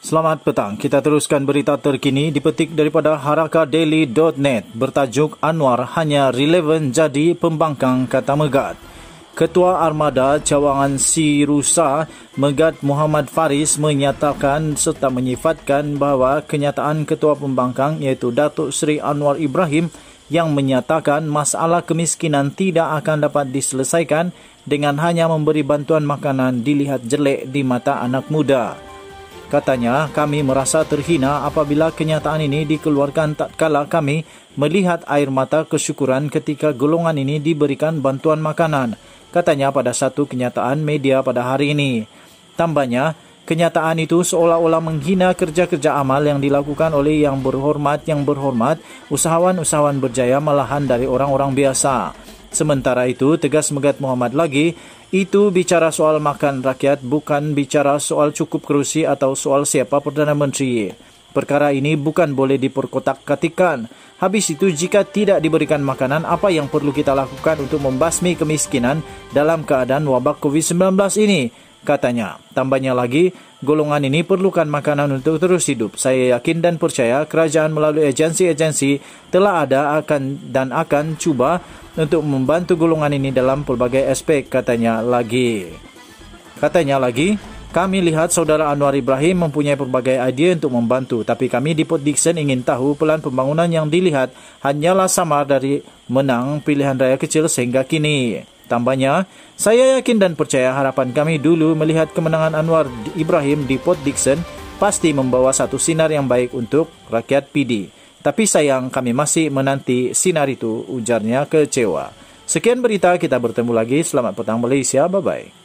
Selamat petang. Kita teruskan berita terkini dipetik daripada harakadaily.net bertajuk Anwar hanya relevan jadi pembangkang kata Megat. Ketua Armada Cawangan Sirusa Megat Muhammad Faris menyatakan serta menyifatkan bahawa kenyataan Ketua Pembangkang iaitu Datuk Seri Anwar Ibrahim yang menyatakan masalah kemiskinan tidak akan dapat diselesaikan dengan hanya memberi bantuan makanan dilihat jelek di mata anak muda. Katanya, kami merasa terhina apabila kenyataan ini dikeluarkan tak kala kami melihat air mata kesyukuran ketika golongan ini diberikan bantuan makanan. Katanya pada satu kenyataan media pada hari ini. Tambahnya, kenyataan itu seolah-olah menghina kerja-kerja amal yang dilakukan oleh yang berhormat yang berhormat, usahawan-usahawan berjaya malahan dari orang-orang biasa. Sementara itu, tegas Megat Muhammad lagi, itu bicara soal makan rakyat, bukan bicara soal cukup kerusi atau soal siapa Perdana Menteri. Perkara ini bukan boleh diperkotak-katikan. Habis itu, jika tidak diberikan makanan, apa yang perlu kita lakukan untuk membasmi kemiskinan dalam keadaan wabak COVID-19 ini? Katanya, tambahnya lagi, golongan ini perlukan makanan untuk terus hidup. Saya yakin dan percaya kerajaan melalui agensi-agensi telah ada akan dan akan cuba untuk membantu golongan ini dalam pelbagai aspek, katanya lagi. Katanya lagi, kami lihat saudara Anwar Ibrahim mempunyai pelbagai idea untuk membantu, tapi kami di Port Dixon ingin tahu pelan pembangunan yang dilihat hanyalah samar dari menang pilihan raya kecil sehingga kini. Tambahnya, saya yakin dan percaya harapan kami dulu melihat kemenangan Anwar Ibrahim di Port Dixon pasti membawa satu sinar yang baik untuk rakyat PD. Tapi sayang kami masih menanti sinar itu, ujarnya kecewa. Sekian berita, kita bertemu lagi. Selamat petang Malaysia. Bye-bye.